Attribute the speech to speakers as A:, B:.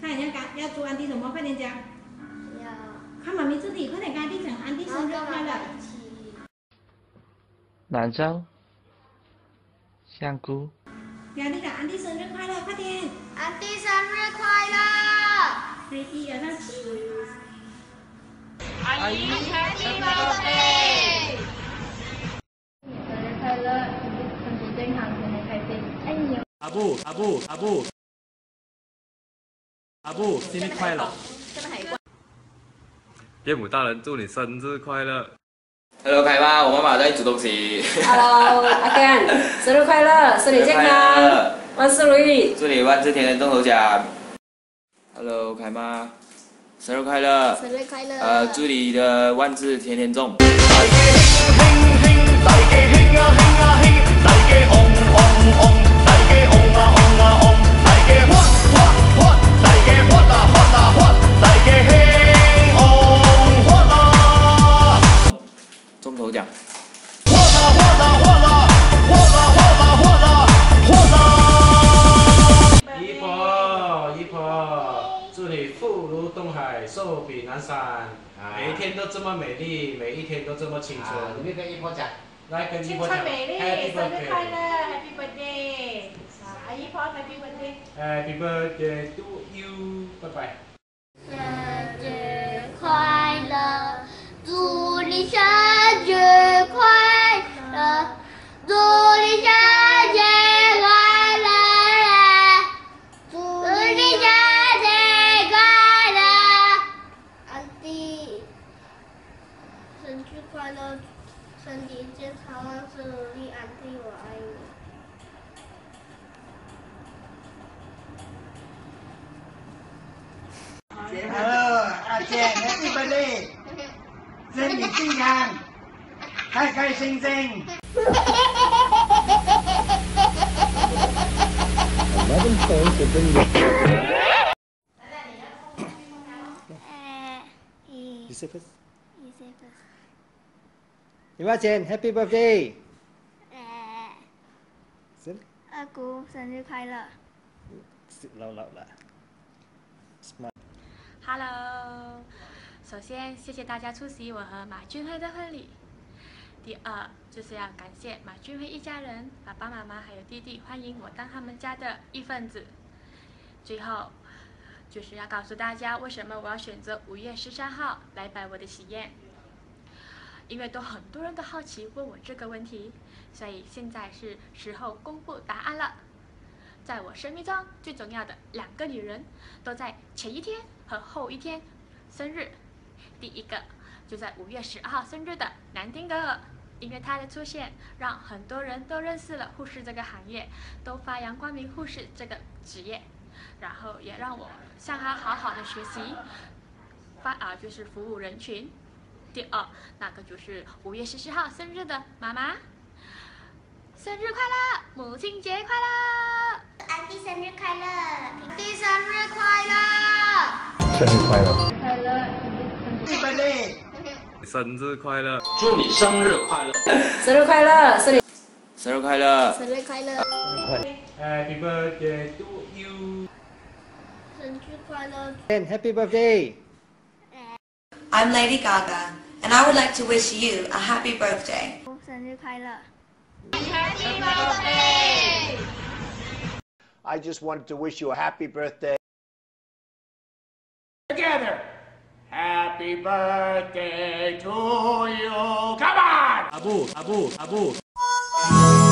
A: 看人家要祝安迪什么？快点讲。
B: 要，
A: 看妈咪这里，快点跟安迪讲，安迪生日快乐。
B: 一起。
C: 香菇，
A: 给安迪讲，安迪生日快乐，快点。
B: 安迪生日快乐！
A: 来，一二三，cheers。
B: 阿姨，Happy birthday！
D: 生日快乐，身体健康，天天开心，爱你哦。
E: 阿布阿布阿布阿布，生日快乐！岳母大人，祝你生日快乐！
F: Hello 凯妈，我妈妈在煮东西。
G: Hello，阿干，生日快乐，身体健康，万事如意。
F: 祝你万字天天中头奖。Hello 凯妈，生日快乐！
B: 生日快乐！
F: 呃，祝你的万字天天中。中
E: 寿比南山，每一天都这么美丽，每一天都这么青春。
H: 你跟一波讲，
E: 来跟姨
A: 青
E: 婆讲
A: 春美丽
E: ，，Happy
A: 生日快乐
E: birthday。
A: ，Happy birthday！阿姨婆，Happy
E: birthday！Happy birthday to you，拜拜。
B: 生日快乐，祝你生生日快乐，身体健康，万事如意，安定，我爱你。
H: Hello 阿健，Happy birthday，身体健康，开开心心。
B: 一
H: You say first.
B: 一岁半。
H: 李华健，Happy birthday。
B: 二姑生日快乐！
H: 老老了。Smile。
I: Hello，首先谢谢大家出席我和马俊辉的婚礼。第二就是要感谢马俊辉一家人，爸爸妈妈还有弟弟欢迎我当他们家的一份子。最后就是要告诉大家为什么我要选择五月十三号来摆我的喜宴，因为都很多人都好奇问我这个问题，所以现在是时候公布答案了。在我生命中最重要的两个女人，都在前一天和后一天生日。第一个就在五月十二号生日的南丁格尔，因为她的出现，让很多人都认识了护士这个行业，都发扬光明护士这个职业，然后也让我向她好好的学习，发啊就是服务人群。第二，那个就是五月十四号生日的妈妈，生日快乐，母亲节快乐！
B: 安迪生日快乐！安迪生日快乐！
C: 生日快乐！
D: 快乐
H: ，Happy birthday。
E: 生日快乐！
F: 祝你生日快乐！
G: 生日快乐，生日
F: 生日快乐！
B: 生日快乐
E: ！Happy birthday to you。
B: 生日快乐
H: ！Happy birthday。
J: I'm Lady Gaga, and I would like to wish you a happy birthday.
B: 生日快乐！ Happy birthday！
H: I just wanted to wish you a happy birthday.
E: Together. Happy birthday to you. Come on. 阿布阿布阿布。